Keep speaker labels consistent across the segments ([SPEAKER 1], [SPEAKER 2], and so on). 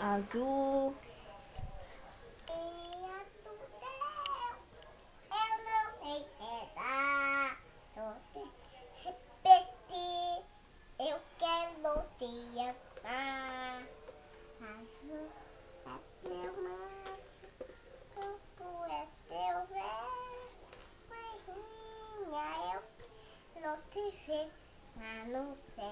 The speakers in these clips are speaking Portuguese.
[SPEAKER 1] azul.
[SPEAKER 2] Não sei te. Azul é teu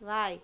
[SPEAKER 1] Vai.